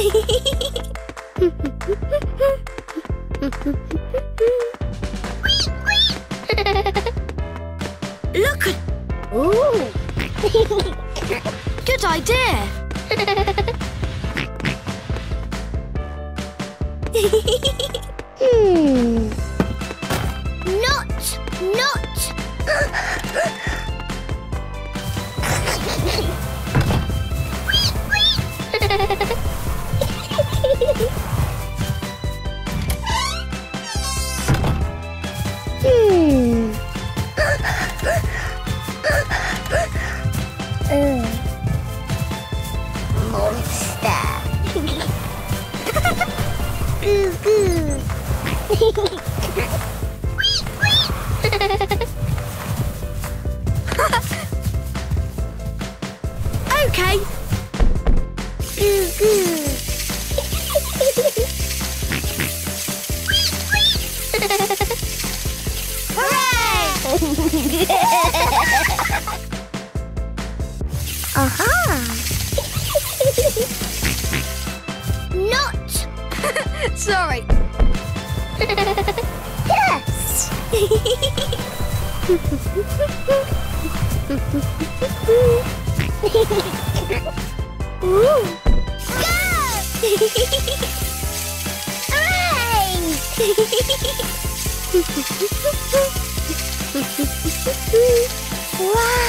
Look at... Ooh. Good idea. Hmm. Not, not. Uh. Monster. Goo goo. Okay. Goo goo. Aha. Not. Sorry. Yes. Ooh. Hooray! wow!